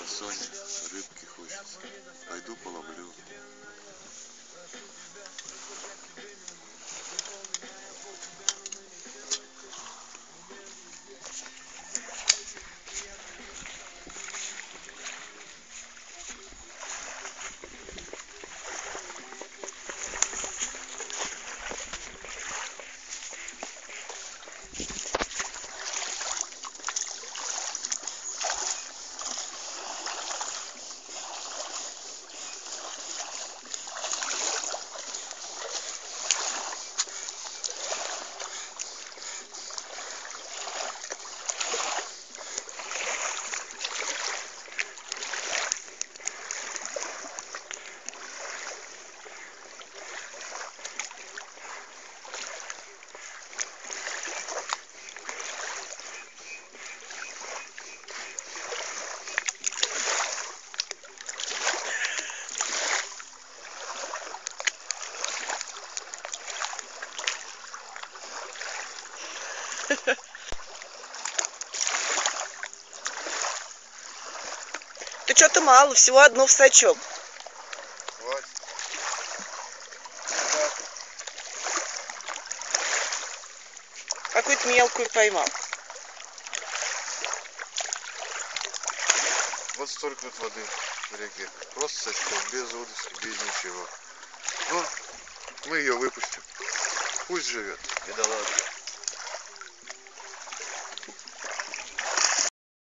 На Соне рыбки хочется. Пойду половлю. Ты что-то мало, всего одну в сачок. Хватит. Какую-то мелкую поймал. Вот столько тут воды в реке. Просто сачком, без удочки, без ничего. Ну, мы ее выпустим. Пусть живет. Бедолага.